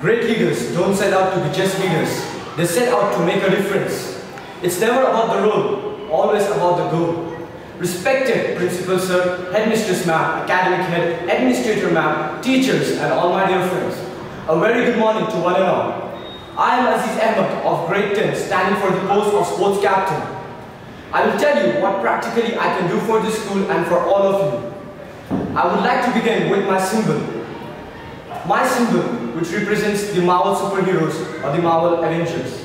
Great leaders don't set out to be just leaders. They set out to make a difference. It's never about the role, always about the goal. Respected Principal Sir, Headmistress Ma'am, Academic Head, Administrator Ma'am, teachers and all my dear friends. A very good morning to one and all. I am Aziz Ahmed of grade 10 standing for the post of sports captain. I will tell you what practically I can do for this school and for all of you. I would like to begin with my symbol. My symbol, which represents the Marvel superheroes or the Marvel Avengers.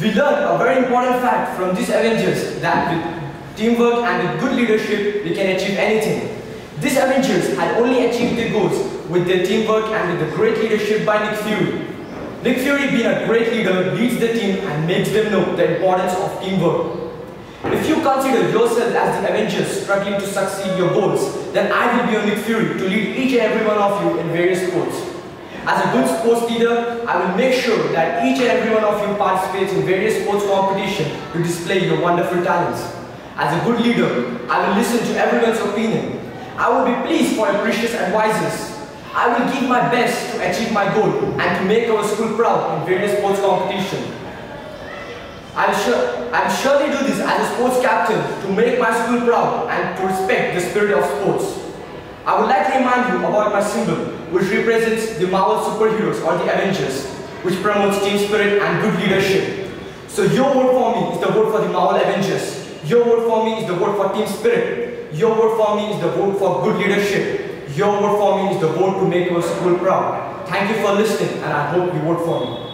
We learn a very important fact from these Avengers that with teamwork and with good leadership, we can achieve anything. These Avengers had only achieved their goals with their teamwork and with the great leadership by Nick Fury. Nick Fury being a great leader leads the team and makes them know the importance of teamwork. If you consider yourself as the Avengers struggling to succeed your goals, then I will be your Nick Fury to lead each and every one of you in various sports. As a good sports leader, I will make sure that each and every one of you participates in various sports competition to display your wonderful talents. As a good leader, I will listen to everyone's opinion. I will be pleased for your precious advices. I will give my best to achieve my goal and to make our school proud in various sports competition. I'll, sure, I'll surely do this as a sports captain to make my school proud and to respect the spirit of sports. I would like to remind you about my symbol, which represents the Marvel superheroes or the Avengers, which promotes team spirit and good leadership. So your vote for me is the vote for the Marvel Avengers. Your vote for me is the vote for team spirit. Your vote for me is the vote for good leadership. Your vote for me is the vote to make our school proud. Thank you for listening and I hope you vote for me.